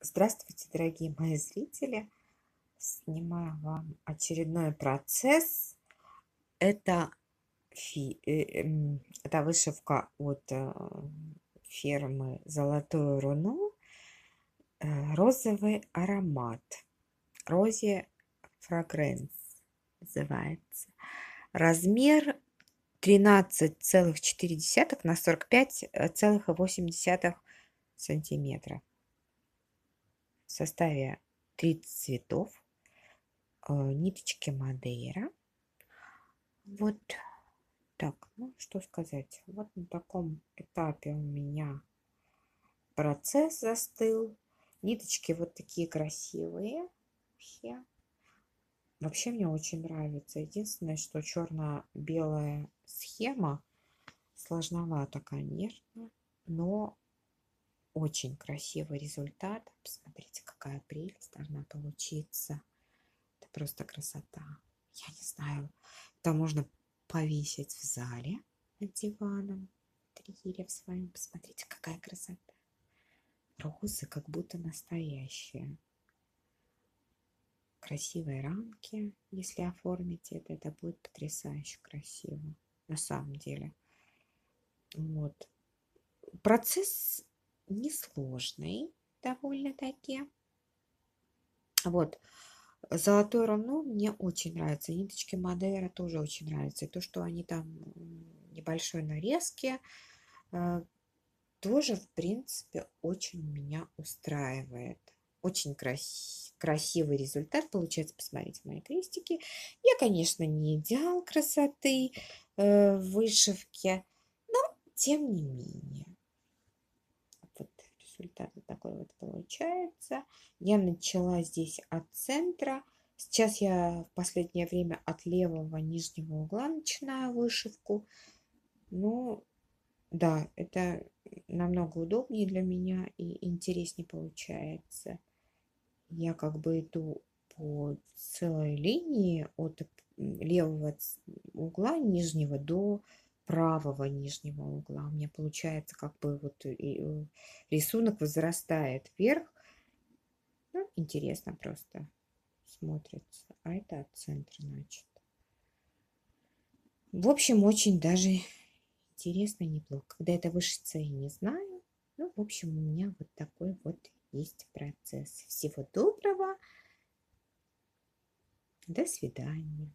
Здравствуйте, дорогие мои зрители! Снимаю вам очередной процесс. Это, фи, э, э, это вышивка от э, фирмы Золотое Руно. Э, розовый аромат. Розе Фрагренс называется. Размер 13,4 на 45,8 сантиметра в составе 30 цветов, э, ниточки Мадейра. Вот так, ну что сказать. Вот на таком этапе у меня процесс застыл. Ниточки вот такие красивые. Все. Вообще мне очень нравится. Единственное, что черно-белая схема сложновато, конечно, но очень красивый результат. Посмотрите, какая прелесть должна получиться. Это просто красота. Я не знаю, это можно повесить в зале над диваном, интерьере в своем. Посмотрите, какая красота. Розы как будто настоящие. Красивые рамки, если оформите это, это будет потрясающе красиво. На самом деле. Вот. Процесс несложный довольно-таки. Вот. Золотое равно мне очень нравится. Ниточки Мадейра тоже очень нравятся. И то, что они там небольшой нарезки, э, тоже, в принципе, очень меня устраивает. Очень крас красивый результат получается. Посмотрите мои крестики. Я, конечно, не идеал красоты э, вышивки, но тем не менее результат вот такой вот получается. Я начала здесь от центра. Сейчас я в последнее время от левого нижнего угла начинаю вышивку. Ну, да, это намного удобнее для меня и интереснее получается. Я как бы иду по целой линии от левого угла нижнего до правого нижнего угла. У меня получается как бы вот э, рисунок возрастает вверх. Ну, интересно просто смотрится. А это от центра, значит. В общем, очень даже интересно, неплохо. Когда это вышится, я не знаю. Ну, в общем, у меня вот такой вот есть процесс. Всего доброго. До свидания.